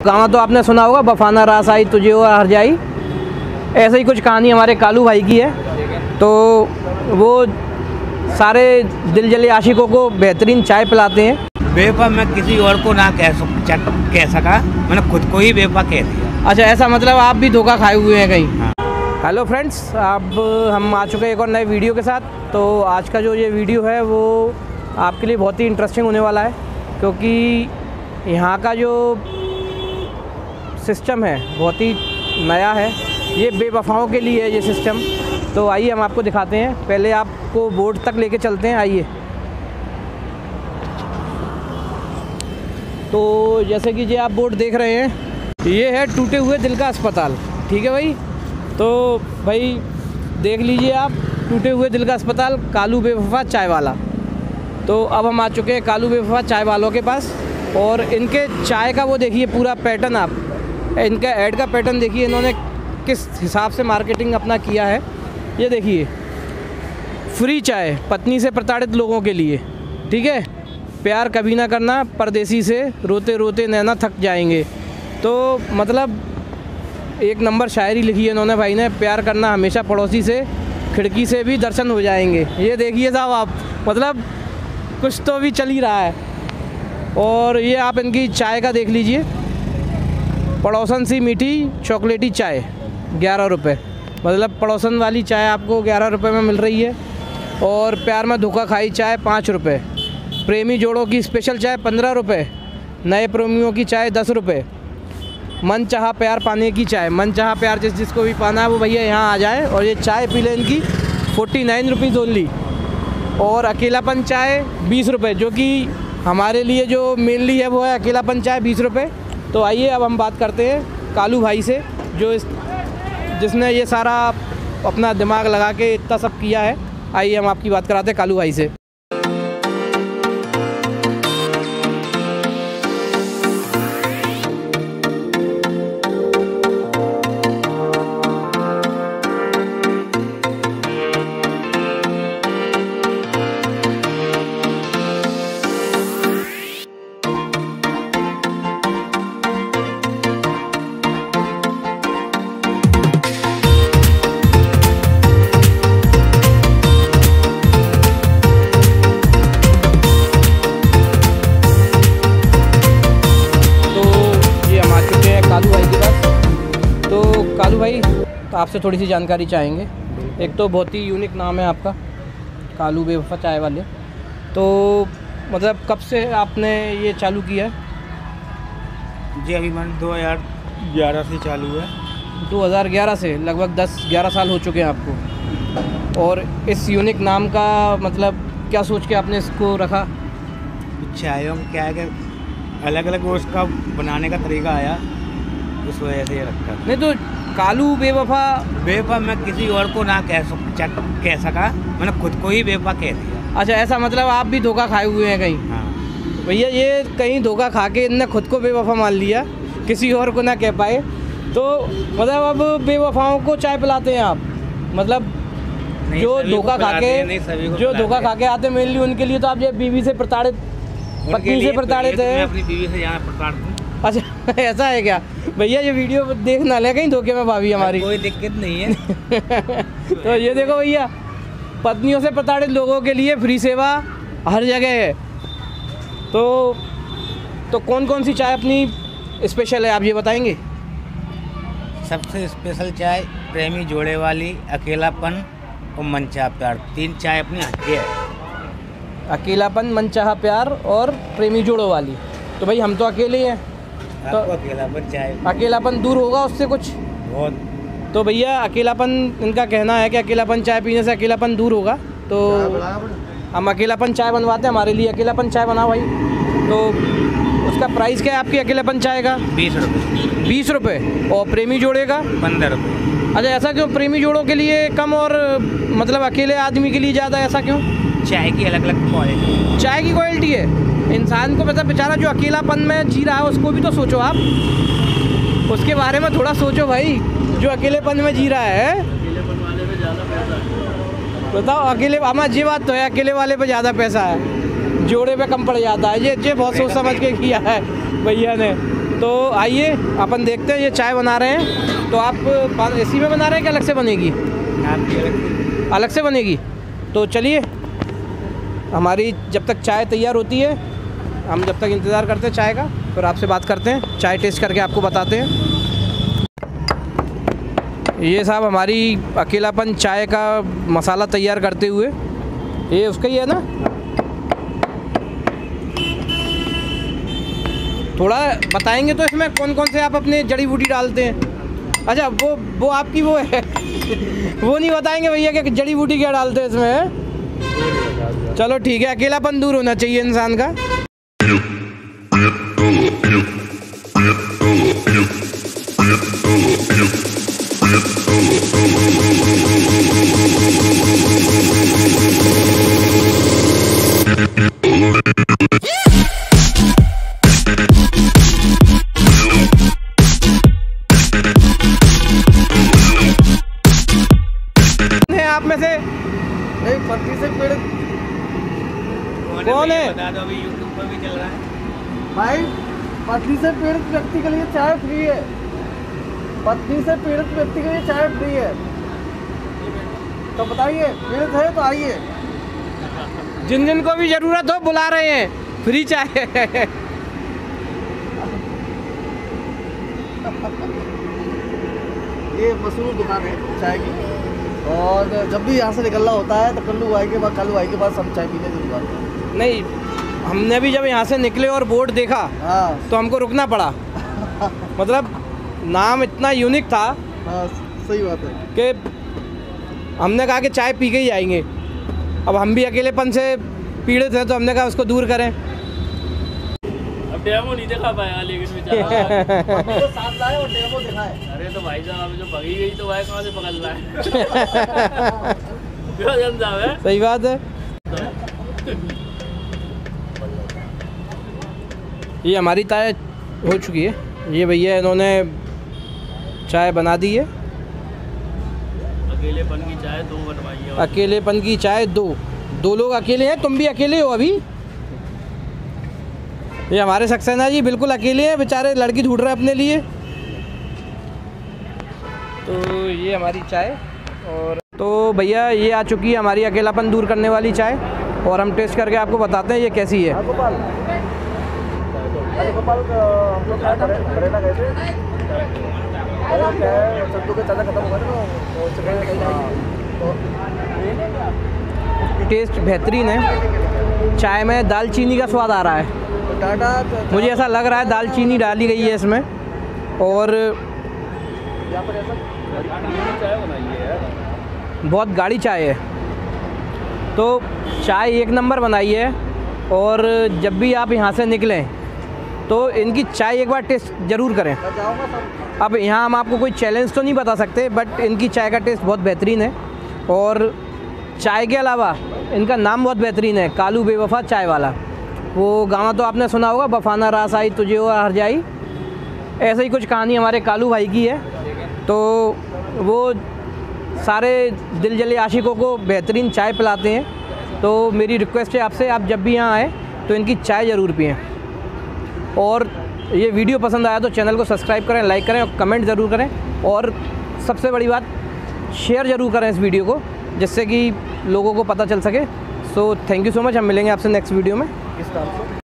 गाना तो आपने सुना होगा बफाना रास आई तुझे वो हर जाई। ऐसे ही कुछ कहानी हमारे कालू भाई की है। तो वो सारे दिल जले आशिकों को बेहतरीन चाय पिलाते हैं। बेवफा मैं किसी और को ना कह सक कह सका मैंने खुद को ही बेवफा कह दिया। अच्छा ऐसा मतलब आप भी धोखा खाए हुए हैं कहीं? हाँ। हेलो फ्रेंड्स अब हम आ चुके हैं एक और नए वीडियो के साथ। तो आज का जो ये वीडियो है वो आपके लिए बहुत ही इंटरेस्टिंग होने वाला है क्योंकि यहाँ का जो सिस्टम है, बहुत ही नया है। ये बेवफाओं के लिए है ये सिस्टम तो आइए हम आपको दिखाते हैं। पहले आपको बोर्ड तक लेके चलते हैं, आइए। तो जैसे कि ये आप बोर्ड देख रहे हैं, ये है टूटे हुए दिल का अस्पताल। ठीक है भाई? तो भाई, देख लीजिए आप, टूटे हुए दिल का अस्पताल, कालू बेवफा चाय वाला। तो अब हम आ चुके हैं कालू बेवफा चाय वालों के पास। और इनके चाय का वो देखिए पूरा पैटर्न आप। इनका ऐड का पैटर्न देखिए, इन्होंने किस हिसाब से मार्केटिंग अपना किया है। ये देखिए फ्री चाय, पत्नी से प्रताड़ित लोगों के लिए, ठीक है? प्यार कभी ना करना, परदेसी से रोते रोते नैना थक जाएँगे। तो मतलब एक नंबर शायरी लिखी है इन्होंने भाई ने, प्यार करना हमेशा पड़ोसी से, खिड़की से भी दर्शन हो जाएँगे। ये देखिए साहब आप मतलब कुछ तो भी चल ही रहा है। और ये आप इनकी चाय का देख लीजिए। पड़ोसन सी मीठी, चॉकलेटी चाय, ग्यारह रुपये मतलब पड़ोसन वाली चाय आपको ग्यारह रुपये में मिल रही है। और प्यार में धोखा खाई चाय पाँच रुपये प्रेमी जोड़ों की स्पेशल चाय पंद्रह रुपये नए प्रेमियों की चाय दस रुपये मन चाहा प्यार पाने की चाय। मन चाह प्यार जिस जिसको भी पाना है, वो भैया यहाँ आ जाए और ये चाय पी लें इनकी। फोर्टी नाइन रुपीज़ ओनली और अकेलापन चाय बीस रुपये जो कि हमारे लिए जो मेनली है, वो है अकेलापन चाय बीस रुपये तो आइए, अब हम बात करते हैं कालू भाई से, जो इस, जिसने ये सारा अपना दिमाग लगा के इतना सब किया है। आइए, हम आपकी बात कराते हैं कालू भाई से। कालू भाई तो आपसे थोड़ी सी जानकारी चाहेंगे। एक तो बहुत ही यूनिक नाम है आपका कालू बेवफा चाय वाले। तो मतलब कब से आपने ये चालू किया है? जी अभी मैंने दो हज़ार ग्यारह से चालू है। 2011 से लगभग 10-11 साल हो चुके हैं आपको। और इस यूनिक नाम का मतलब क्या सोच के आपने इसको रखा? चायों में क्या है कि अलग अलग वो उसका बनाने का तरीका आया उस वजह से ये रखा। नहीं तो कालू बेवफा बेवफा मैं किसी और को ना कह सक कह सका। मैंने खुद को ही बेवफा कह दिया। अच्छा ऐसा मतलब आप भी धोखा खाए हुए हैं कहीं? हाँ। भैया ये कहीं धोखा खा के इनने खुद को बेवफा मान लिया किसी और को ना कह पाए। तो मतलब अब बेवफाओं को चाय पिलाते हैं आप। मतलब जो धोखा खा के जो धोखा खा के आते हैं मेनली उनके लिए तो आप ये बीवी से प्रताड़ित पत्नी से तो प्रताड़ित तो है। अपनी बीवी से ज़्यादा प्रताड़ित हूँ। अच्छा ऐसा है क्या? भैया ये वीडियो देख ना ले कहीं धोखे में भाभी हमारी। कोई दिक्कत नहीं है। तो ये देखो भैया पत्नियों से प्रताड़ित लोगों के लिए फ्री सेवा हर जगह है। तो तो कौन कौन सी चाय अपनी स्पेशल है आप ये बताएँगे? सबसे स्पेशल चाय प्रेमी जोड़े वाली अकेलापन और मनचा प्यार। तीन चाय अपनी हटके है। अकेलापन मनचाहा प्यार और प्रेमी जोड़ो वाली। तो भाई हम तो अकेले हैं। तो- अकेलापन चाय अकेलापन दूर होगा उससे कुछ? बहुत। तो भैया अकेलापन इनका कहना है कि अकेलापन चाय पीने से अकेलापन दूर होगा। तो हम अकेलापन चाय बनवाते हैं हमारे लिए। अकेलापन चाय बनाओ भाई। तो उसका प्राइस क्या है आपकी अकेलापन चाय का? बीस रुपये बीस रुपये और प्रेमी जोड़े का पंद्रह रुपये अच्छा ऐसा क्यों? प्रेमी जोड़ों के लिए कम और मतलब अकेले आदमी के लिए ज़्यादा ऐसा क्यों? चाय की अलग अलग क्वालिटी चाय की क्वालिटी है। इंसान को मतलब बेचारा जो अकेलापन में जी रहा है, उसको भी तो सोचो आप। उसके बारे में थोड़ा सोचो भाई, जो अकेलेपन में जी रहा है। बताओ, अकेले हमारा ये बात तो है, अकेले वाले पे ज़्यादा पैसा है। जोड़े पे कम पड़ जाता है। ये ये बहुत सोच समझ के किया है भैया ने। तो आइए, अपन देखते हैं, ये चाय बना रहे हैं। तो आप एसी में बना रहे हैं कि अलग से बनेगी? अलग से बनेगी? तो चलिए, हमारी जब तक चाय तैयार होती है हम जब तक इंतज़ार करते हैं चाय का, फिर आपसे बात करते हैं, चाय टेस्ट करके आपको बताते हैं। ये साहब हमारी अकेलापन चाय का मसाला तैयार करते हुए, ये उसका ही है ना? थोड़ा बताएँगे तो इसमें कौन कौन से आप अपने जड़ी बूटी डालते हैं? अच्छा वो वो आपकी वो है। वो नहीं बताएँगे भैया कि जड़ी बूटी क्या डालते हैं इसमें चलो ठीक है, अकेलापन दूर होना चाहिए इंसान का। कौन है? बता दो अभी यूट्यूब पर भी चल रहा है। भाई पत्नी से पीड़ित व्यक्ति के लिए चाय फ्री है। पत्नी से पीड़ित व्यक्ति के लिए चाय फ्री है। तो बताइए पीड़ित है तो आइए। जिन जिन को भी ज़रूरत हो बुला रहे हैं। फ्री चाय। ये मशहूर दुकान है चाय की। और जब भी यहाँ से निकलना होता है तो कल्लू भाई के बाद कल्लू भाई के पास हम चाय पीने ज़रूर आते हैं। नहीं हमने भी जब यहाँ से निकले और बोर्ड देखा हाँ। तो हमको रुकना पड़ा। मतलब नाम इतना यूनिक था हाँ सही बात है। कि हमने कहा कि चाय पी के ही आएँगे। अब हम भी अकेलेपन से पीड़ित हैं तो हमने कहा उसको दूर करें। अब डेमो नहीं देखा पाएगा लेकिन बेचारा तो साथ लाए और डेमो दिखाए। अरे तो भाई साहब जो भगी गई तो भाई कहाँ से पकड़ रहा है है? सही बात है। ये हमारी चाय हो चुकी है। ये भैया इन्होंने चाय बना दी है। अकेलेपन की चाय दो बनवाई है। अकेलेपन की चाय दो। दो लोग अकेले हैं तुम भी अकेले हो अभी? ये हमारे सक्सेना जी बिल्कुल अकेले हैं बेचारे लड़की ढूंढ रहे हैं अपने लिए। तो ये हमारी चाय और तो भैया ये आ चुकी है हमारी अकेलापन दूर करने वाली चाय और हम टेस्ट करके आपको बताते हैं ये कैसी है। अरे गोपाल हम लोग क्या करें करेना कैसे क्या है चंदू का चाचा खत्म हुआ ना तो चिकन तो टेस्ट बेहतरीन है। चाय में दालचीनी का स्वाद आ रहा है। टाटा मुझे ऐसा लग रहा है दालचीनी डाली गई है इसमें। और बहुत गाढ़ी चाय है। तो चाय एक नंबर बनाई है। और जब भी आप यहाँ से निकलें तो इनकी चाय एक बार टेस्ट ज़रूर करें। अब यहाँ हम आपको कोई चैलेंज तो नहीं बता सकते बट इनकी चाय का टेस्ट बहुत बेहतरीन है। और चाय के अलावा इनका नाम बहुत बेहतरीन है, कालू बेवफा चाय वाला। वो गाना तो आपने सुना होगा, बफाना रास आई तुझे और हर जाई। ऐसे ही कुछ कहानी हमारे कालू भाई की है। तो वो सारे दिल जले आशिकों को बेहतरीन चाय पिलाते हैं। तो मेरी रिक्वेस्ट है आपसे, आप जब भी यहाँ आए तो इनकी चाय ज़रूर पिएँ। और ये वीडियो पसंद आया तो चैनल को सब्सक्राइब करें लाइक करें और कमेंट ज़रूर करें। और सबसे बड़ी बात शेयर ज़रूर करें इस वीडियो को, जिससे कि लोगों को पता चल सके। So thank you so much हम मिलेंगे आपसे नेक्स्ट वीडियो में। किस तरह से।